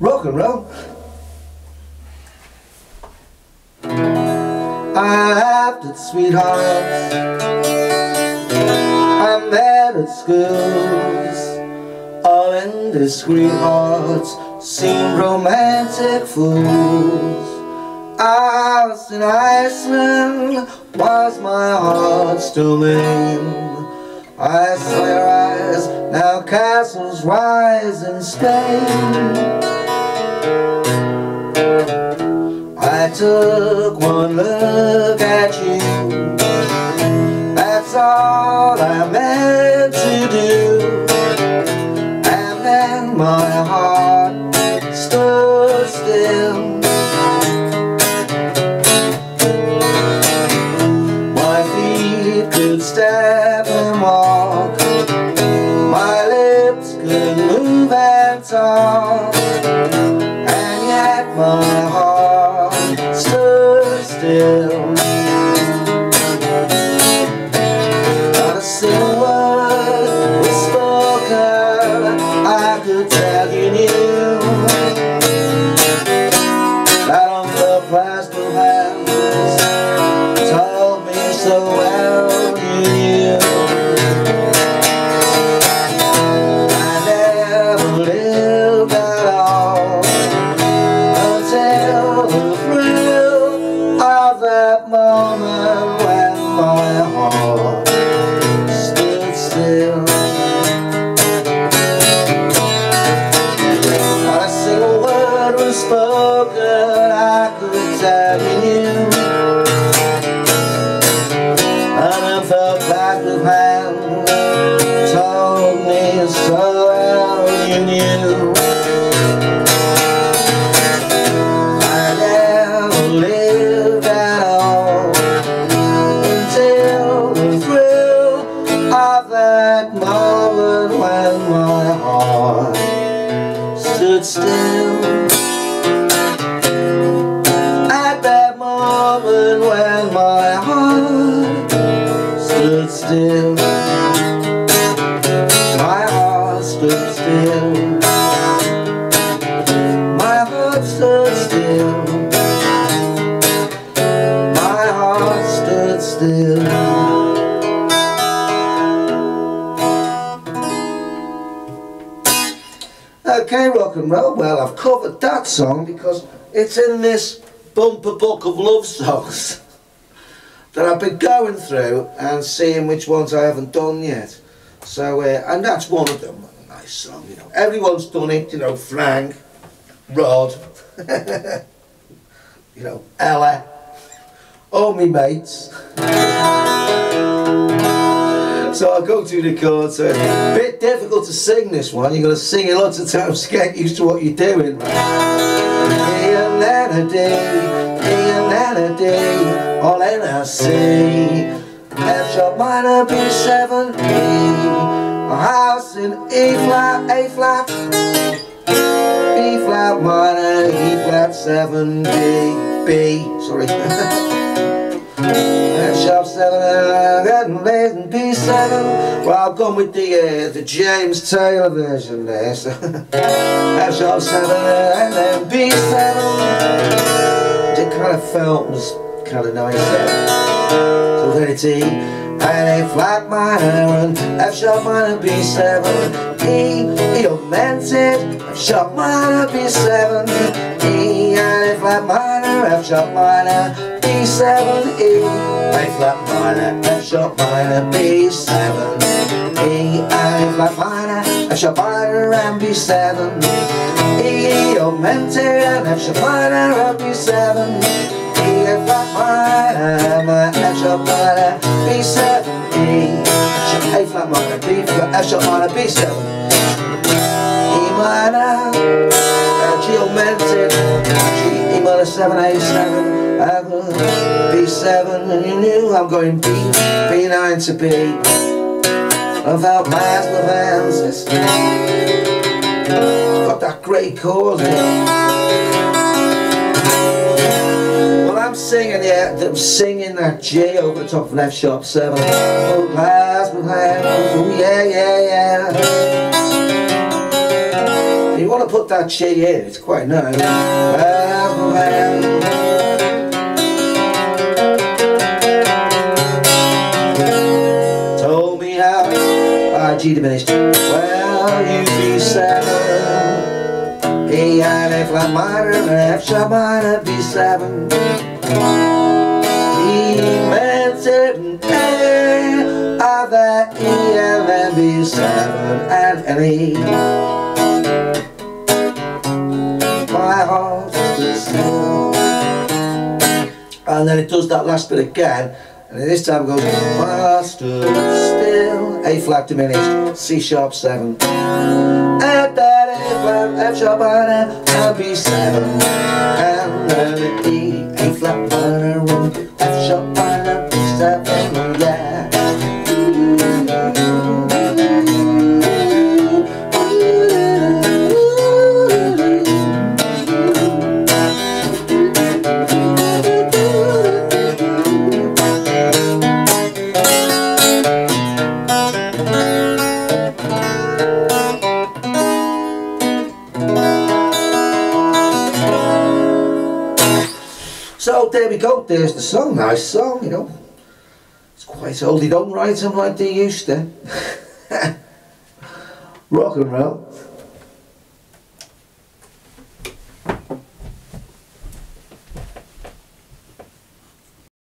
rock and roll. I at sweethearts I met at schools All indiscreet hearts seemed romantic fools I was in Iceland Was my heart still mean? I your eyes Now castles rise in Spain I took one look at you. That's all I meant to do. And then my heart stood still spoken, I could tell you. And I felt back of hand, told me so well you knew. That moment when my heart stood still. Still, my heart stood still. My heart stood still. My heart stood still. Okay, rock and roll. Well, I've covered that song because it's in this bumper book of love songs that I've been going through and seeing which ones I haven't done yet. So, uh, and that's one of them. Nice song, you know. Everyone's done it, you know. Frank, Rod, you know, Ella, all me mates. So I go through the chords, a bit difficult to sing this one. You're going to sing it lots of times to get used to what you're doing. Day and day, day and day, all in a C. F sharp minor B7 E. A house in E flat, A flat, B flat minor, E flat 7 B, B, sorry. F sharp 7 and and B7. Well, I've gone with the uh, the James Taylor version there. So F sharp 7 and then B7. It kind of felt kind of nice. So then it's E and A flat minor F sharp minor B7 E, E augmented F sharp minor B7 E and A flat minor F sharp minor B7 E A flat minor F sharp minor B7 E and A flat minor F sharp minor and B7 E, E augmented and F sharp minor and B7 B flat, F sharp minor, B7, E minor, uh, G augmented, G, E minor 7, A7, F, B7, and you knew I'm going B, B9 to B. Without my it's got that great chord in I'm singing, yeah, I'm singing that J over the top of F sharp 7. Oh, my hands, oh, yeah, yeah, yeah. You want to put that G in, it's quite nice. Told me how, ah, G diminished. Well, you be seven. E and F flat minor F sharp minor B7. E it A, other E and then B7 and an E. My heart is still. And then it does that last bit again. And this time it goes, my still. A flat diminished, C sharp 7. And that A flat, F sharp minor, and B7. And then the E, A flat minor, there we go, there's the song, nice song, you know. It's quite old, they don't write them like they used to. Rock and roll.